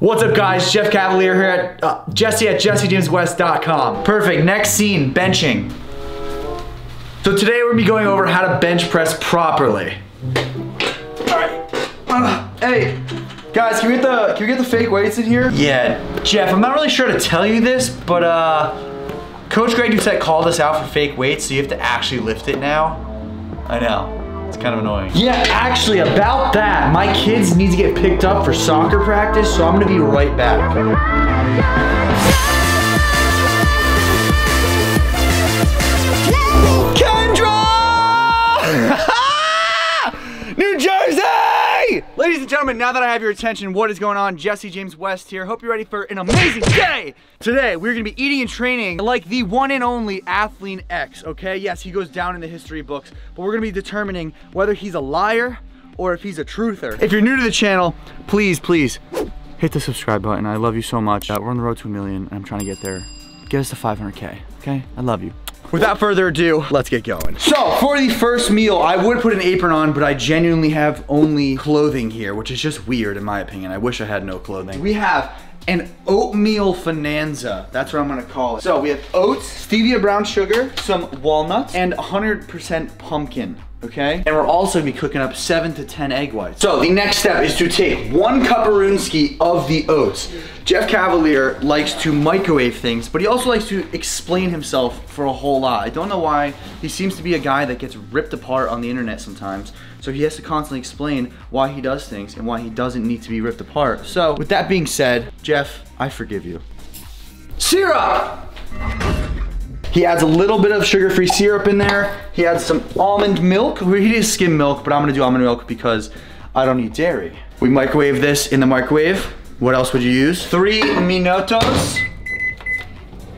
What's up guys, Jeff Cavaliere here at uh, Jesse at JesseJamesWest.com. Perfect, next scene, benching. So today we're gonna be going over how to bench press properly. Uh, hey, guys, can we, get the, can we get the fake weights in here? Yeah, Jeff, I'm not really sure to tell you this, but uh, Coach Greg Doucette called us out for fake weights, so you have to actually lift it now. I know. It's kind of annoying. Yeah, actually, about that, my kids need to get picked up for soccer practice, so I'm gonna be right back. Gentlemen, now that I have your attention, what is going on? Jesse James West here. Hope you're ready for an amazing day. Today, we're gonna be eating and training like the one and only Athlean X, okay? Yes, he goes down in the history books, but we're gonna be determining whether he's a liar or if he's a truther. If you're new to the channel, please, please, hit the subscribe button. I love you so much. Uh, we're on the road to a million, and I'm trying to get there. Get us to 500K, okay? I love you. Without further ado, let's get going. So, for the first meal, I would put an apron on, but I genuinely have only clothing here, which is just weird in my opinion. I wish I had no clothing. We have an oatmeal finanza. That's what I'm gonna call it. So we have oats, stevia brown sugar, some walnuts, and 100% pumpkin okay? And we're also gonna be cooking up seven to 10 egg whites. So the next step is to take one cuparooski of the oats. Jeff Cavaliere likes to microwave things, but he also likes to explain himself for a whole lot. I don't know why. He seems to be a guy that gets ripped apart on the internet sometimes. So he has to constantly explain why he does things and why he doesn't need to be ripped apart. So with that being said, Jeff, I forgive you. Syrup! He adds a little bit of sugar-free syrup in there. He adds some almond milk. He did skim milk, but I'm gonna do almond milk because I don't eat dairy. We microwave this in the microwave. What else would you use? Three minutos.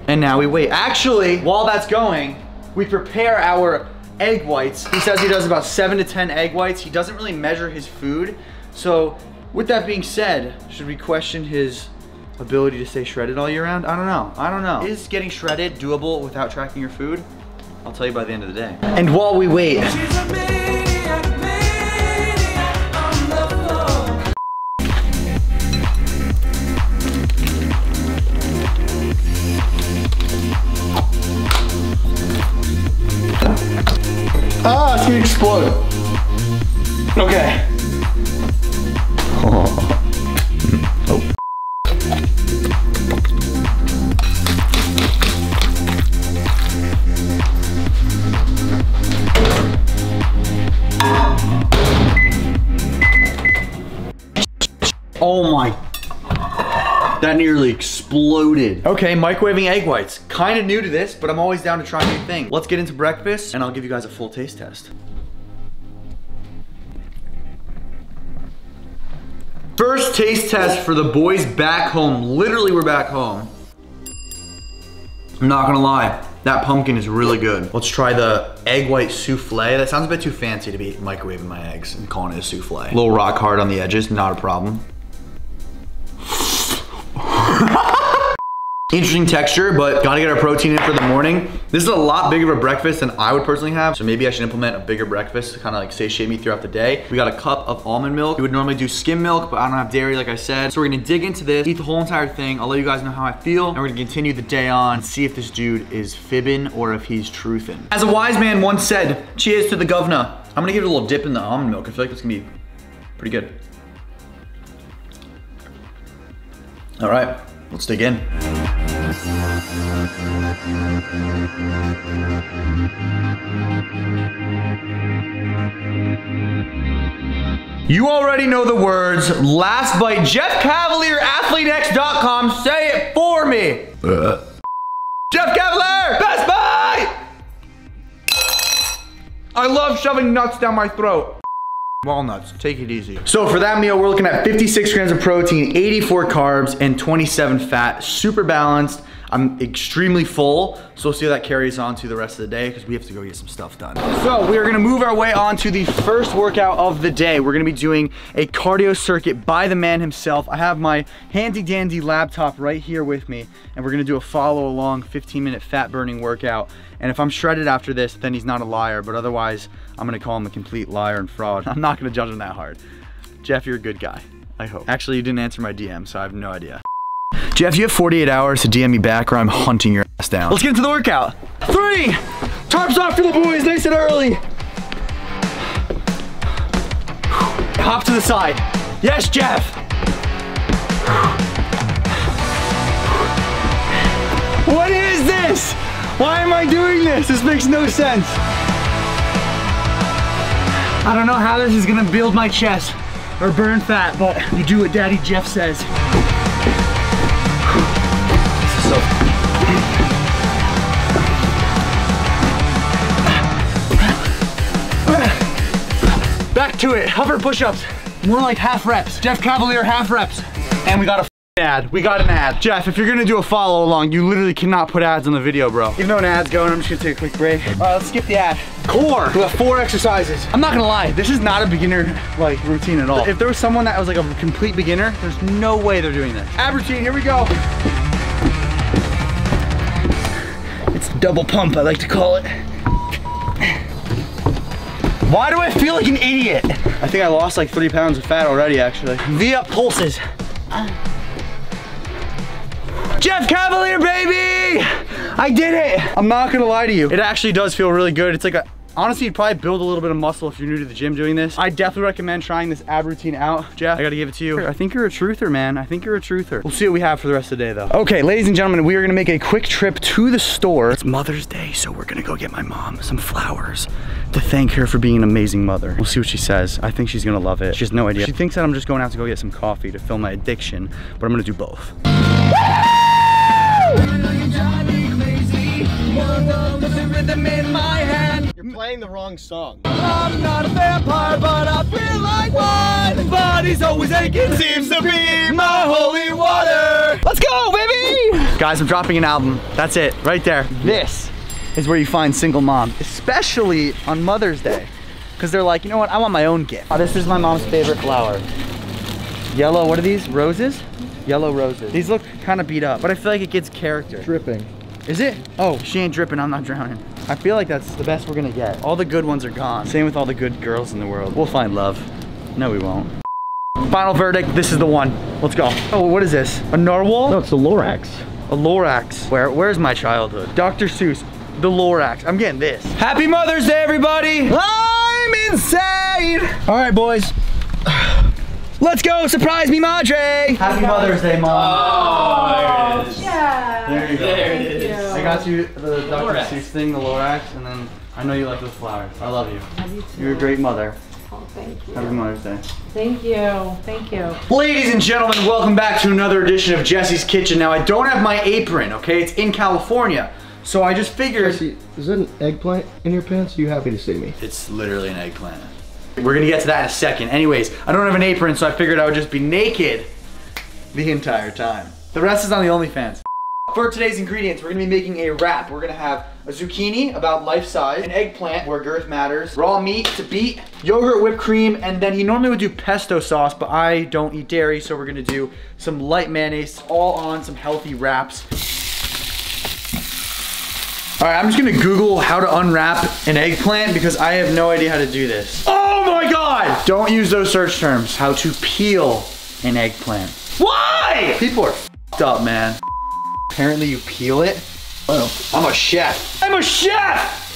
And now we wait. Actually, while that's going, we prepare our egg whites. He says he does about seven to 10 egg whites. He doesn't really measure his food. So with that being said, should we question his ability to stay shredded all year round? I don't know. I don't know. Is getting shredded doable without tracking your food? I'll tell you by the end of the day. And while we wait, Ah, it's gonna explode. Okay. Nearly exploded. Okay, microwaving egg whites. Kind of new to this, but I'm always down to try new things. Let's get into breakfast and I'll give you guys a full taste test. First taste test for the boys back home. Literally, we're back home. I'm not gonna lie. That pumpkin is really good. Let's try the egg white souffle. That sounds a bit too fancy to be microwaving my eggs and calling it a souffle. A little rock hard on the edges, not a problem. Interesting texture, but gotta get our protein in for the morning. This is a lot bigger of a breakfast than I would personally have, so maybe I should implement a bigger breakfast to kind of like satiate me throughout the day. We got a cup of almond milk. We would normally do skim milk, but I don't have dairy like I said. So we're gonna dig into this, eat the whole entire thing. I'll let you guys know how I feel, and we're gonna continue the day on see if this dude is fibbing or if he's truthing. As a wise man once said, cheers to the governor. I'm gonna give it a little dip in the almond milk. I feel like it's gonna be pretty good. All right, let's dig in. You already know the words. Last bite, Jeff Cavaliere, AthleanX.com. Say it for me. Uh. Jeff Cavaliere, best bite! I love shoving nuts down my throat. Walnuts, take it easy. So for that meal, we're looking at 56 grams of protein, 84 carbs, and 27 fat. Super balanced. I'm extremely full, so we'll see how that carries on to the rest of the day because we have to go get some stuff done. So we are gonna move our way on to the first workout of the day. We're gonna be doing a cardio circuit by the man himself. I have my handy dandy laptop right here with me, and we're gonna do a follow along 15 minute fat burning workout. And if I'm shredded after this, then he's not a liar, but otherwise, I'm gonna call him a complete liar and fraud. I'm not gonna judge him that hard. Jeff, you're a good guy. I hope. Actually, you didn't answer my DM, so I have no idea. Jeff, you have 48 hours to DM me back or I'm hunting your ass down. Let's get into the workout. Three, tarps off for the boys, nice and early. Hop to the side. Yes, Jeff. What is this? Why am I doing this? This makes no sense. I don't know how this is gonna build my chest or burn fat, but you do what Daddy Jeff says. To it, hover push-ups. More like half reps. Jeff Cavaliere half reps. And we got a ad. We got an ad. Jeff, if you're gonna do a follow along, you literally cannot put ads on the video, bro. Even though an ad's going, I'm just gonna take a quick break. All right, uh, let's skip the ad. Core. We have four exercises. I'm not gonna lie, this is not a beginner like routine at all. If there was someone that was like a complete beginner, there's no way they're doing this. Ab routine, here we go. It's double pump, I like to call it. Why do I feel like an idiot? I think I lost like three pounds of fat already, actually. V-up pulses. Jeff Cavaliere, baby! I did it! I'm not gonna lie to you. It actually does feel really good. It's like a, honestly, you'd probably build a little bit of muscle if you're new to the gym doing this. I definitely recommend trying this ab routine out. Jeff, I gotta give it to you. I think you're a truther, man. I think you're a truther. We'll see what we have for the rest of the day, though. Okay, ladies and gentlemen, we are gonna make a quick trip to the store. It's Mother's Day, so we're gonna go get my mom some flowers to thank her for being an amazing mother. We'll see what she says. I think she's gonna love it. She has no idea. She thinks that I'm just going out to go get some coffee to fill my addiction, but I'm gonna do both. You're playing the wrong song. I'm not a vampire, but I feel like one. Body's always aching, seems to be my holy water. Let's go, baby! Guys, I'm dropping an album. That's it, right there. This is where you find single mom, especially on Mother's Day. Because they're like, you know what, I want my own gift. Oh, this is my mom's favorite flower. Yellow, what are these? Roses? Yellow roses. These look kind of beat up, but I feel like it gets character. Dripping. Is it? Oh, she ain't dripping, I'm not drowning. I feel like that's the best we're gonna get. All the good ones are gone. Same with all the good girls in the world. We'll find love. No, we won't. Final verdict, this is the one. Let's go. Oh, what is this? A narwhal? No, it's the Lorax. A Lorax. Where, where's my childhood? Dr. Seuss, the Lorax. I'm getting this. Happy Mother's Day, everybody! I'm insane! All right, boys. Let's go, surprise me, Madre! Happy Mother's Day, Mom. Oh, yeah. There you go. There it is. I got you the Dr. Lorax. Seuss thing, the Lorax, and then I know you like those flowers. I love you. Love you too. You're a great mother. Oh, thank you. Happy Mother's Day. Thank you. Thank you. Ladies and gentlemen, welcome back to another edition of Jesse's Kitchen. Now, I don't have my apron, okay? It's in California. So I just figured... Jesse, is that an eggplant in your pants? Are you happy to see me? It's literally an eggplant. We're gonna get to that in a second. Anyways, I don't have an apron, so I figured I would just be naked the entire time. The rest is on the OnlyFans. For today's ingredients, we're gonna be making a wrap. We're gonna have a zucchini, about life size, an eggplant, where girth matters, raw meat to beat, yogurt, whipped cream, and then he normally would do pesto sauce, but I don't eat dairy, so we're gonna do some light mayonnaise, all on some healthy wraps. All right, I'm just gonna Google how to unwrap an eggplant because I have no idea how to do this. Oh my God! Don't use those search terms. How to peel an eggplant. Why? People are fed up, man. Apparently you peel it. Oh, I'm a chef. I'm a chef!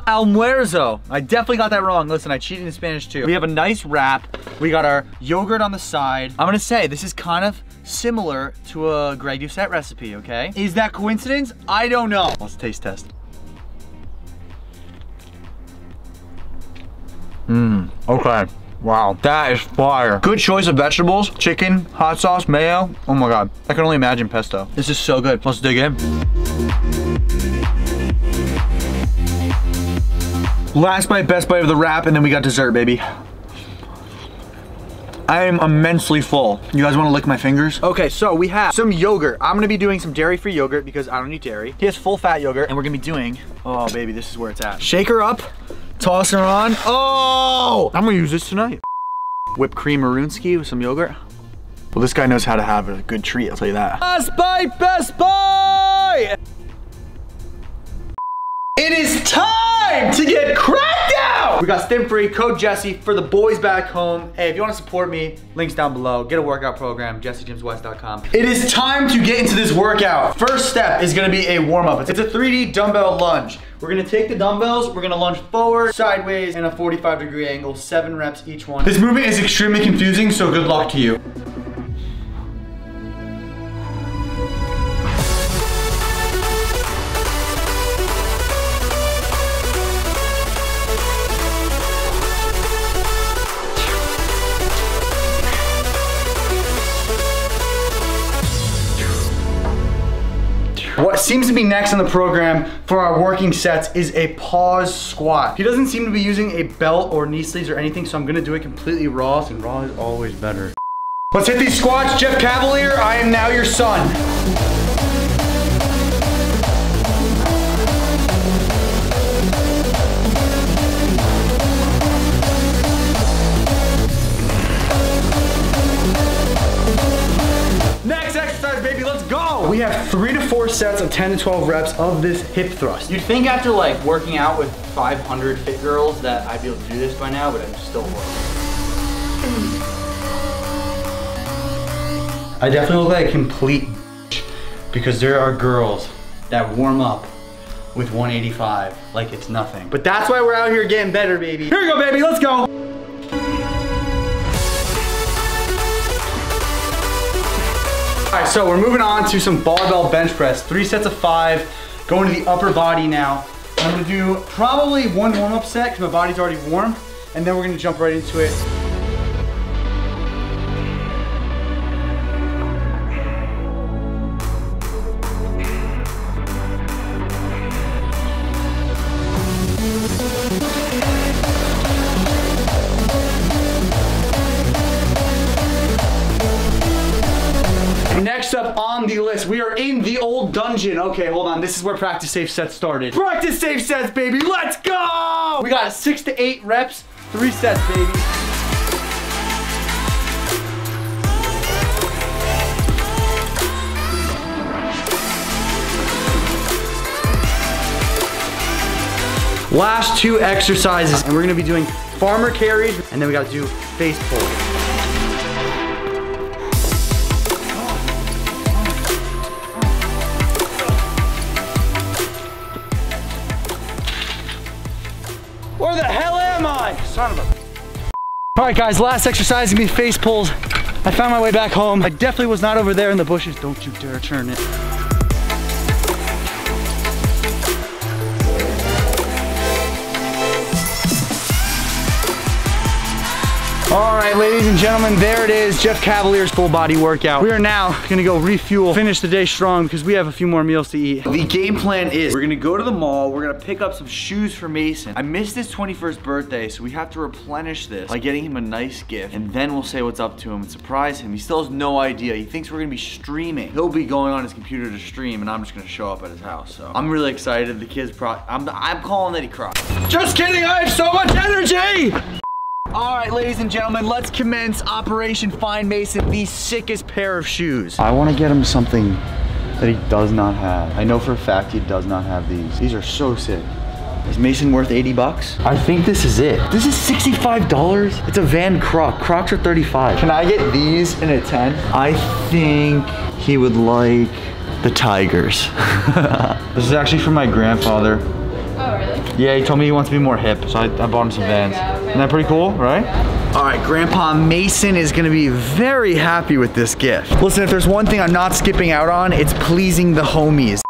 Almuerzo. I definitely got that wrong. Listen, I cheated in Spanish too. We have a nice wrap. We got our yogurt on the side. I'm gonna say this is kind of similar to a Greg Doucette recipe, okay? Is that coincidence? I don't know. Let's taste test. Mmm, okay. Wow, that is fire. Good choice of vegetables. Chicken, hot sauce, mayo. Oh my God, I can only imagine pesto. This is so good. Let's dig in. Last bite, best bite of the wrap, and then we got dessert, baby. I am immensely full. You guys want to lick my fingers? Okay, so we have some yogurt. I'm gonna be doing some dairy-free yogurt because I don't eat dairy. He has full fat yogurt and we're gonna be doing, oh baby, this is where it's at. Shake her up, toss her on. Oh, I'm gonna use this tonight. Whipped cream maroonski with some yogurt. Well, this guy knows how to have a good treat, I'll tell you that. Best Buy, Best Buy! It is time to get cracked out! We got Stim Free, code Jesse for the boys back home. Hey, if you want to support me, links down below. Get a workout program, jessejameswest.com. It is time to get into this workout. First step is gonna be a warm-up. It's a 3D dumbbell lunge. We're gonna take the dumbbells, we're gonna lunge forward, sideways, in a 45 degree angle, seven reps each one. This movement is extremely confusing, so good luck to you. Seems to be next on the program for our working sets is a pause squat. He doesn't seem to be using a belt or knee sleeves or anything, so I'm gonna do it completely raw, and raw is always better. Let's hit these squats. Jeff Cavaliere, I am now your son. We have three to four sets of 10 to 12 reps of this hip thrust. You'd think after like working out with 500 fit girls that I'd be able to do this by now, but I'm still horrible. I definitely look like a complete because there are girls that warm up with 185 like it's nothing. But that's why we're out here getting better, baby. Here we go, baby, let's go. So we're moving on to some barbell bench press. Three sets of five, going to the upper body now. I'm gonna do probably one warm-up set because my body's already warm, and then we're gonna jump right into it. Dungeon. Okay, hold on. This is where practice safe sets started. Practice safe sets, baby. Let's go! We got six to eight reps, three sets, baby. Last two exercises, and we're gonna be doing farmer carries, and then we gotta do face pulls. Of. All right, guys, last exercise is gonna be face pulls. I found my way back home. I definitely was not over there in the bushes. Don't you dare turn it. Ladies and gentlemen, there it is, Jeff Cavaliere's full body workout. We are now gonna go refuel, finish the day strong because we have a few more meals to eat. The game plan is we're gonna go to the mall, we're gonna pick up some shoes for Mason. I missed his 21st birthday, so we have to replenish this by getting him a nice gift, and then we'll say what's up to him and surprise him. He still has no idea. He thinks we're gonna be streaming. He'll be going on his computer to stream, and I'm just gonna show up at his house. So I'm really excited. The kid's pro. I'm, I'm calling that he cried. Just kidding. I have so much energy. All right, ladies and gentlemen, let's commence Operation Find Mason, the sickest pair of shoes. I want to get him something that he does not have. I know for a fact he does not have these. These are so sick. Is Mason worth 80 bucks? I think this is it. This is $65? It's a Van Croc. Crocs are 35. Can I get these in a 10? I think he would like the Tigers. this is actually from my grandfather. Really? Yeah, he told me he wants to be more hip, so I, I bought him some Vans. go, Isn't that pretty cool, right? All right, Grandpa Mason is gonna be very happy with this gift. Listen, if there's one thing I'm not skipping out on, it's pleasing the homies.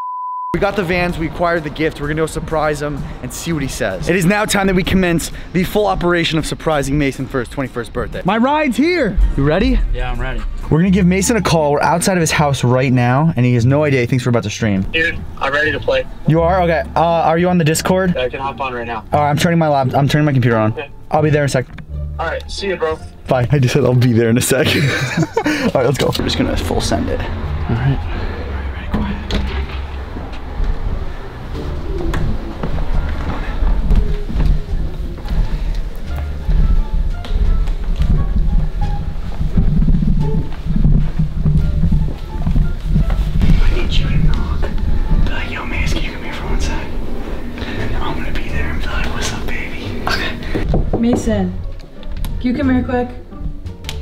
We got the Vans, we acquired the gift, we're gonna go surprise him and see what he says. It is now time that we commence the full operation of surprising Mason for his 21st birthday. My ride's here. You ready? Yeah, I'm ready. We're gonna give Mason a call. We're outside of his house right now, and he has no idea. He thinks we're about to stream. Dude, I'm ready to play. You are? Okay. Uh, are you on the Discord? I can hop on right now. All right, I'm turning my lap. I'm turning my computer on. Okay. I'll be there in a sec. All All right, see you, bro. Bye. I just said I'll be there in a sec. All right, let's go. We're just gonna full send it. All right. Okay. Mason, can you come here quick?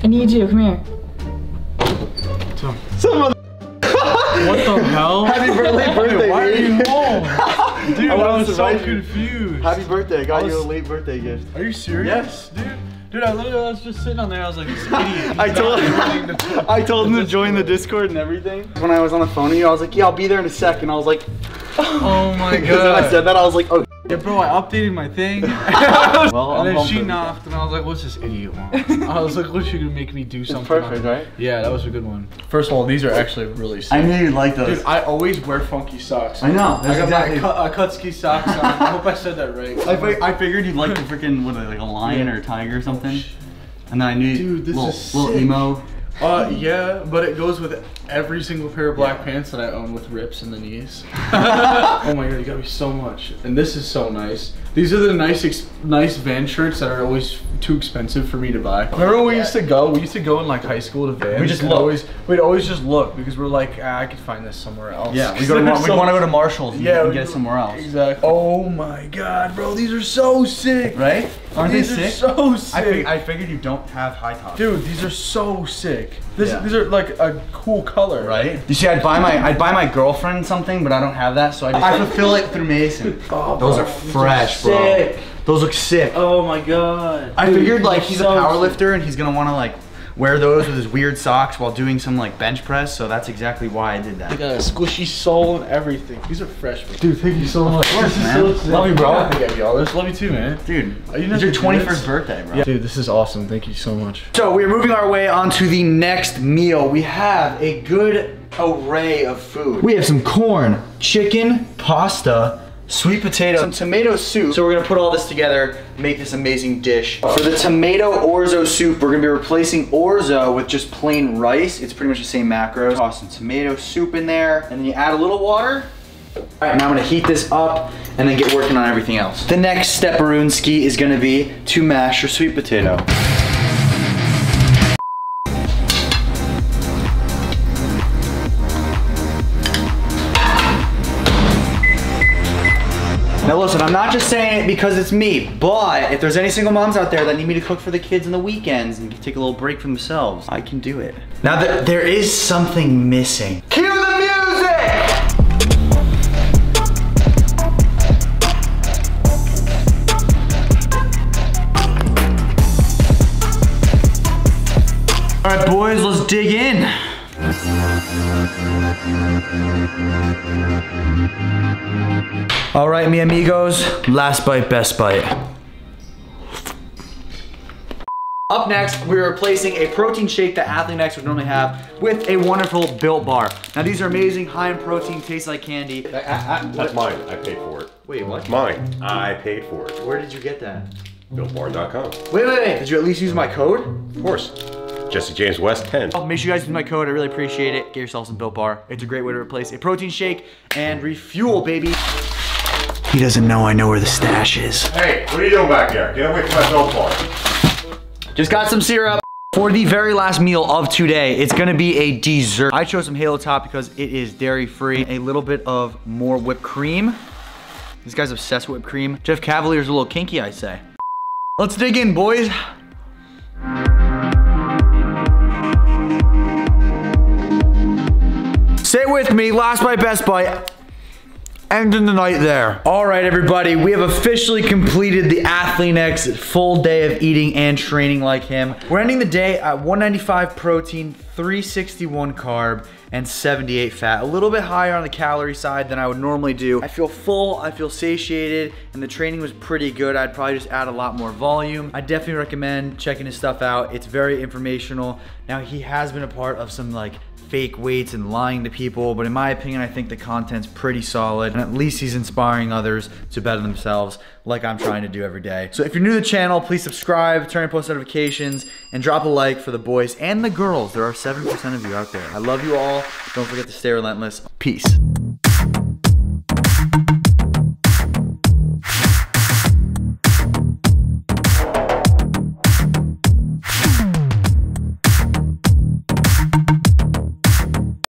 I need you. Come here. What the hell? Happy birthday, birthday, Why are you home? Dude, I I, was so invite confused. Happy birthday. I got I you a late birthday gift. Are you serious? Yes. Dude, dude, I literally was just sitting on there. I was like, this idiot. I told not to- I told him to join the Discord and everything. When I was on the phone with you, I was like, yeah, I'll be there in a sec. And I was like, Oh my because then I said that, I was like, oh. Yeah, bro, I updated my thing. Well, and I'm then she knocked, and I was like, what's this idiot want? I was like, what's she gonna make me do something? perfect, right? Yeah, that was a good one. First of all, these are actually really sick. I knew you'd like those. Dude, I always wear funky socks. I know. I got exactly. my Ku- uh, Kutski socks on. I hope I said that right. I, fi- I figured you'd like the freaking what, like a lion or a tiger or something. And then I knew Dude, this little, is little emo. Uh, yeah, but it goes with every single pair of black pants that I own with rips in the knees. oh my god, you got me so much. And this is so nice. These are the nice, ex- nice van shirts that are always too expensive for me to buy. Remember when we used to go? We used to go in like high school to vans. We just always, we'd always just look because we're like, ah, I could find this somewhere else. Yeah, we go to they're we so- want to go to Marshalls and, Yeah, and get it somewhere else. Exactly. Oh my god, bro, these are so sick. Right? Aren't these they are sick? so I, sick. fig- I figured you don't have high tops. Dude, these are so sick. This, Yeah. These are like a cool color. Right? You see, I'd buy my I'd buy my girlfriend something, but I don't have that, so I just I fulfill it through Mason. Oh, Those are fresh, bro. sick. Those look sick. Oh my god. I Dude, figured like he's so a power lifter and he's gonna want to like wear those with his weird socks while doing some like bench press, so that's exactly why I did They that. got a squishy sole and everything. These are fresh. Dude, thank you so much. course, This is man. so. Love you, bro. I think I you all this. Love you too, man. Dude, Are you it's your 21st this? birthday, bro. Dude, this is awesome. Thank you so much. So we're moving our way on to the next meal. We have a good array of food. We have some corn, chicken, pasta, sweet potato, some tomato soup. So we're gonna put all this together, make this amazing dish. For the tomato orzo soup, we're gonna be replacing orzo with just plain rice. It's pretty much the same macros. Toss some tomato soup in there, and then you add a little water, all right, now I'm gonna heat this up and then get working on everything else. The next step, Arunski, is gonna be to mash your sweet potato. Now listen, I'm not just saying it because it's me, but if there's any single moms out there that need me to cook for the kids on the weekends and take a little break for themselves, I can do it. Now that there is something missing. Cue the music! All right, boys, let's dig in. All right, mi amigos, last bite, best bite. Up next, we're replacing a protein shake that Athlean would normally have with a wonderful Built Bar. Now these are amazing, high in protein, taste like candy. That's mine. I paid for it. Wait, what? Mine. I paid for it. Where did you get that? BuiltBar.com. Wait, wait, wait. Did you at least use my code? Of course. Jesse James West 10. Oh, make sure you guys use my code. I really appreciate it. Get yourself some Built Bar. It's a great way to replace a protein shake and refuel, baby. He doesn't know I know where the stash is. Hey, what are you doing back there? Get away from my Built Bar. Just got some syrup. For the very last meal of today, it's gonna be a dessert. I chose some Halo Top because it is dairy free. A little bit of more whipped cream. This guy's obsessed with whipped cream. Jeff Cavaliere's a little kinky, I say. Let's dig in, boys. With me, last bite, best bite. Ending the night there. All right, everybody, we have officially completed the Athlean X full day of eating and training like him. We're ending the day at 195 protein, 361 carb, and 78 fat. A little bit higher on the calorie side than I would normally do. I feel full, I feel satiated, and the training was pretty good. I'd probably just add a lot more volume. I definitely recommend checking his stuff out. It's very informational. Now he has been a part of some like fake weights and lying to people, but in my opinion, I think the content's pretty solid, and at least he's inspiring others to better themselves like I'm trying to do every day. So if you're new to the channel, please subscribe, turn on post notifications, and drop a like for the boys and the girls. There are 7% of you out there. I love you all. Don't forget to stay relentless. Peace.